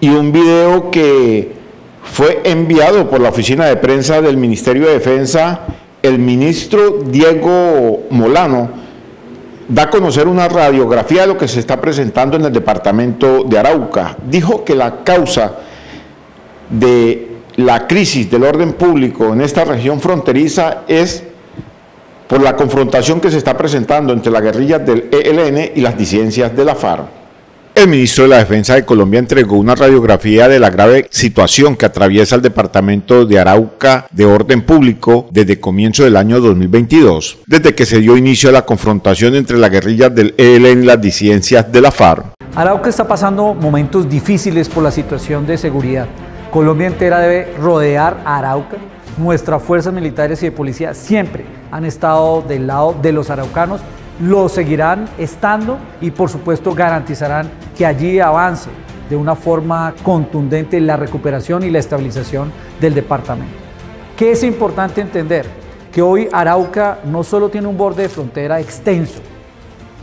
y un video que fue enviado por la oficina de prensa del Ministerio de Defensa, el ministro Diego Molano da a conocer una radiografía de lo que se está presentando en el departamento de Arauca. Dijo que la causa de la crisis del orden público en esta región fronteriza es por la confrontación que se está presentando entre las guerrillas del ELN y las disidencias de la FARC. El ministro de la Defensa de Colombia entregó una radiografía de la grave situación que atraviesa el departamento de Arauca de orden público desde comienzo del año 2022, desde que se dio inicio a la confrontación entre las guerrillas del ELN y las disidencias de la FARC. Arauca está pasando momentos difíciles por la situación de seguridad. Colombia entera debe rodear a Arauca. Nuestras fuerzas militares y de policía siempre han estado del lado de los araucanos lo seguirán estando y por supuesto garantizarán que allí avance de una forma contundente la recuperación y la estabilización del departamento. ¿Qué es importante entender? Que hoy Arauca no solo tiene un borde de frontera extenso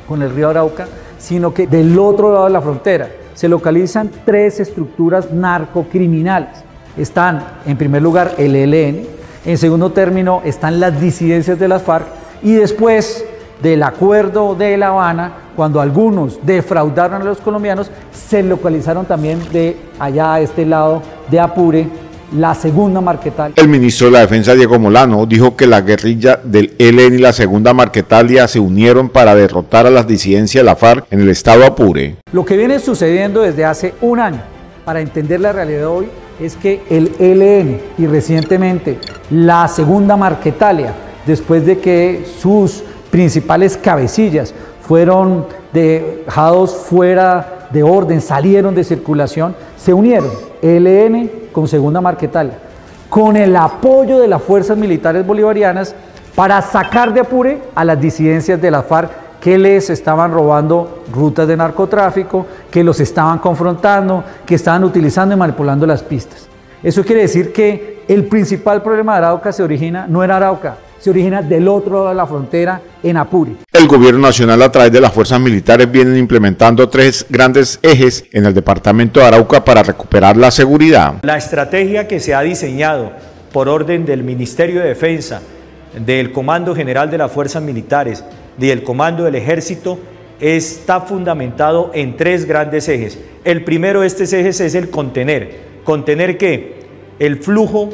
con el río Arauca, sino que del otro lado de la frontera se localizan tres estructuras narcocriminales. Están, en primer lugar, el ELN, en segundo término están las disidencias de las FARC y después del acuerdo de La Habana, cuando algunos defraudaron a los colombianos, se localizaron también de allá a este lado de Apure, la segunda Marquetalia. El ministro de la Defensa, Diego Molano, dijo que la guerrilla del ELN y la segunda Marquetalia se unieron para derrotar a las disidencias de la FARC en el estado Apure. Lo que viene sucediendo desde hace un año, para entender la realidad de hoy, es que el ELN y recientemente la segunda Marquetalia, después de que sus principales cabecillas fueron dejados fuera de orden, salieron de circulación, se unieron ELN con Segunda Marquetalia, con el apoyo de las fuerzas militares bolivarianas para sacar de Apure a las disidencias de la FARC que les estaban robando rutas de narcotráfico, que los estaban confrontando, que estaban utilizando y manipulando las pistas. Eso quiere decir que el principal problema de Arauca se origina, no en Arauca, se origina del otro lado de la frontera, en Apure. El gobierno nacional a través de las fuerzas militares vienen implementando tres grandes ejes en el departamento de Arauca para recuperar la seguridad. La estrategia que se ha diseñado por orden del Ministerio de Defensa, del Comando General de las Fuerzas Militares, del Comando del Ejército, está fundamentado en tres grandes ejes. El primero de estos ejes es el contener. ¿Contener qué? El flujo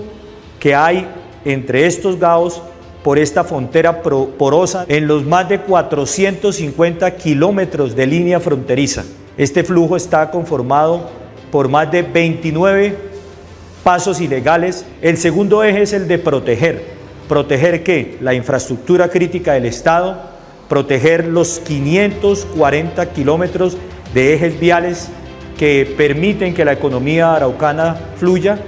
que hay entre estos gaos por esta frontera porosa en los más de 450 kilómetros de línea fronteriza. Este flujo está conformado por más de 29 pasos ilegales. El segundo eje es el de proteger. ¿Proteger qué? La infraestructura crítica del Estado, proteger los 540 kilómetros de ejes viales que permiten que la economía araucana fluya,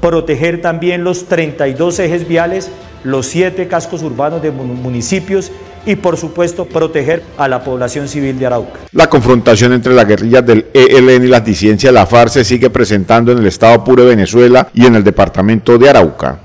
proteger también los 32 ejes viales los siete cascos urbanos de municipios y por supuesto proteger a la población civil de Arauca. La confrontación entre las guerrillas del ELN y las disidencias de la FARC se sigue presentando en el estado puro de Venezuela y en el departamento de Arauca.